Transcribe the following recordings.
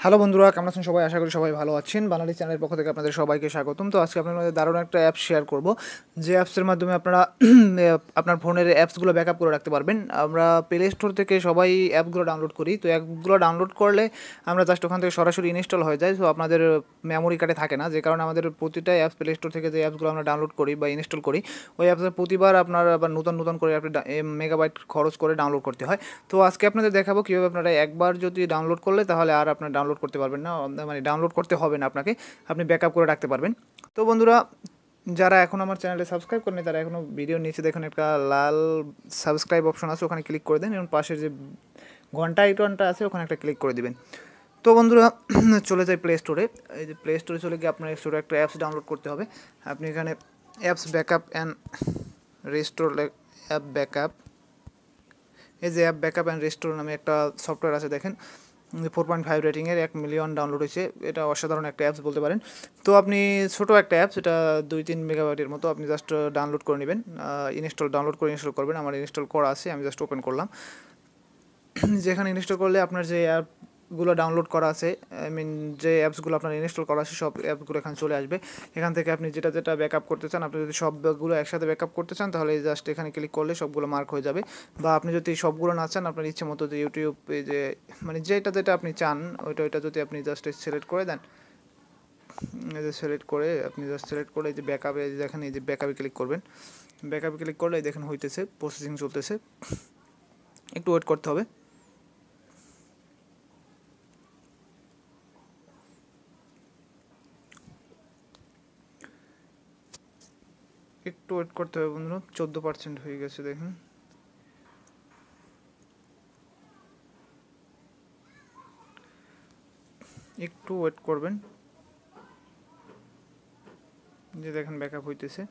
Hello বন্ধুরা, কেমন আছেন সবাই? আশা করি সবাই ভালো আছেন। বাঙালি চ্যানেলের পক্ষ থেকে আপনাদের সবাইকে স্বাগতম। তো আজকে আপনাদের দারুণ একটা অ্যাপ শেয়ার করব। যে অ্যাপসের মাধ্যমে আপনারা আপনার ফোনের অ্যাপসগুলো ব্যাকআপ করে রাখতে পারবেন। আমরা প্লে স্টোর থেকে সবাই অ্যাপগুলো ডাউনলোড করি। তো অ্যাপগুলো ডাউনলোড করলে আমরা জাস্ট ওখান থেকে সরাসরি ইনস্টল হয়ে যায়। তো আপনাদের মেমোরি কার্ডে থাকে না। যে কারণে আমাদের প্রতিটা অ্যাপস প্লে স্টোর থেকে যে অ্যাপসগুলো আমরা ডাউনলোড করি বা ইনস্টল করি, ওই অ্যাপসের প্রতিবার আপনার আবার নতুন নতুন করে আপনি মেগাবাইট খরচ করে ডাউনলোড করতে হয়। তো আজকে আপনাদের দেখাবো কীভাবে আপনারা একবার যদি ডাউনলোড করলে তাহলে আর আপনার ডাউনলোড করতে পারবেন না। মানে ডাউনলোড করতে হবে না আপনাকে। আপনি ব্যাকআপ করে রাখতে পারবেন। তো বন্ধুরা যারা এখন আমার চ্যানেলে সাবস্ক্রাইব করেনি তারা এখনও ভিডিও নিচে দেখুন একটা লাল সাবস্ক্রাইব অপশন আছে, ওখানে ক্লিক করে দেন এবং পাশের যে ঘণ্টা আইকনটা আছে, ওখানে একটা ক্লিক করে দেবেন। তো বন্ধুরা, চলে যাই প্লে স্টোরে এই যে প্লে স্টোরে চলে গিয়ে আপনার স্টোরে একটা অ্যাপস ডাউনলোড করতে হবে। আপনি এখানে apps backup and restore app backup এই যে অ্যাপ ব্যাকআপ অ্যান্ড রেস্টোর নামে একটা সফটওয়্যার আছে, দেখেন। ফোর পয়েন্ট ফাইভ রেটিংয়ের এক মিলিয়ন ডাউনলোড হয়েছে। এটা অসাধারণ একটা অ্যাপস বলতে পারেন। তো আপনি ছোটো একটা অ্যাপস এটা দুই তিন মেগাবাইটের মতো আপনি জাস্ট ডাউনলোড করে নেবেন। ইনস্টল ডাউনলোড করে ইনস্টল করবেন। আমার ইনস্টল করা আছে, আমি জাস্ট ওপেন করলাম। যেখানে ইনস্টল করলে আপনার যে অ্যাপগুলো ডাউনলোড করা আছে আই মিন যে অ্যাপসগুলো আপনার ইনস্টল করা আছে, সব অ্যাপগুলো এখানে চলে আসবে। এখান থেকে আপনি যেটা যেটা ব্যাকআপ করতে চান, আপনি যদি সবগুলো একসাথে ব্যাকআপ করতে চান, তাহলে জাস্ট এখানে ক্লিক করলে সবগুলো মার্ক হয়ে যাবে। বা আপনি যদি সবগুলো না চান, আপনার ইচ্ছে মতো যে ইউটিউব যে মানে যেটা যেটা আপনি চান, ওইটা ওইটা যদি আপনি জাস্ট সিলেক্ট করে দেন এই যে সিলেক্ট করে, আপনি জাস্ট সিলেক্ট করে এই যে ব্যাকআপে দেখেন এই যে ব্যাকআপে ক্লিক করবেন। ব্যাকআপে ক্লিক করলে দেখেন হইতেছে প্রসেসিং চলতেছে। একটু ওয়েট করতে হবে। একটু ওয়েট করতে হবে বন্ধুরা। চোদ্দ পার্সেন্ট হয়ে গেছে, দেখুন। একটু ওয়েট করবেন। যে দেখেন ব্যাকআপ হইতেছে।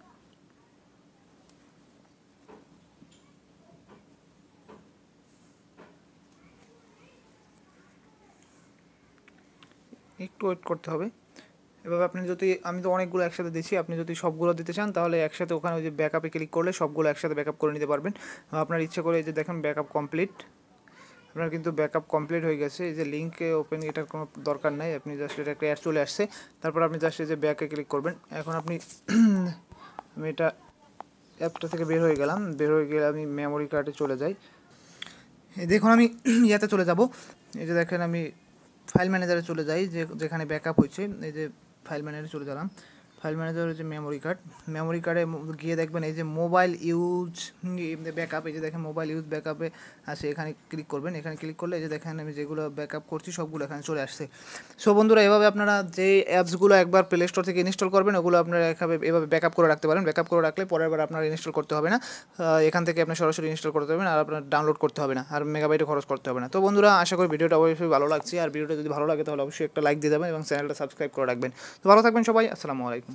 একটু ওয়েট করতে হবে। এভাবে আপনি যদি, আমি তো অনেকগুলো একসাথে দিচ্ছি আপনি যদি সবগুলো দিতে চান, তাহলে একসাথে ওখানে ওই যে ব্যাকআপে ক্লিক করলে সবগুলো একসাথে ব্যাকআপ করে নিতে পারবেন। আপনার ইচ্ছে করে এই যে দেখেন ব্যাকআপ কমপ্লিট আপনার কিন্তু ব্যাকআপ কমপ্লিট হয়ে গেছে। এই যে লিঙ্কে ওপেন এটার কোনো দরকার নাই। আপনি জাস্ট এটা একটা চলে আসছে। তারপর আপনি জাস্ট এই যে ব্যাকে ক্লিক করবেন। এখন আপনি আমি এটা অ্যাপটা থেকে বের হয়ে গেলাম। বের হয়ে গেলে আমি মেমোরি কার্ডে চলে যাই। দেখুন, আমি ইয়াতে চলে যাব। এই যে দেখেন, আমি ফাইল ম্যানেজারে চলে যাই, যে, যেখানে ব্যাকআপ হয়েছে। এই যে ফাইল ম্যানেজারে চলে গেলাম ফাইল ম্যানেজার হচ্ছে মেমোরি কার্ড মেমোরি কার্ডে গিয়ে দেখবেন এই যে মোবাইল ইউজ ব্যাকআপ এই যে দেখেন মোবাইল ইউজ ব্যাকআপে আসে, এখানে ক্লিক করবেন। এখানে ক্লিক করলে এই যে দেখেন আমি যেগুলো ব্যাকআপ করছি সবগুলো এখানে চলে আসছে। সো বন্ধুরা, এভাবে আপনারা যে অ্যাপসগুলো একবার প্লে স্টোর থেকে ইনস্টল করবেন, ওগুলো আপনারা এভাবে এভাবে ব্যাকআপ করে রাখতে পারেন। ব্যাকআপ করে রাখলে পরের বার আপনার ইনস্টল করতে হবে না। এখান থেকে আপনি সরাসরি ইনস্টল করতে পারবেন আর আপনার ডাউনলোড করতে হবে না। আর মেগাবাইটে খরচ করতে হবে না। তো বন্ধুরা, আশা করি ভিডিওটা অবশ্যই ভালো লাগছে। আর ভিডিওটা যদি ভালো লাগে তাহলে অবশ্যই একটা লাইক দিয়ে দেবেন এবং চ্যানেলটা সাবস্ক্রাইব করে রাখবেন। তো ভালো থাকবেন সবাই। আসসালামু আলাইকুম।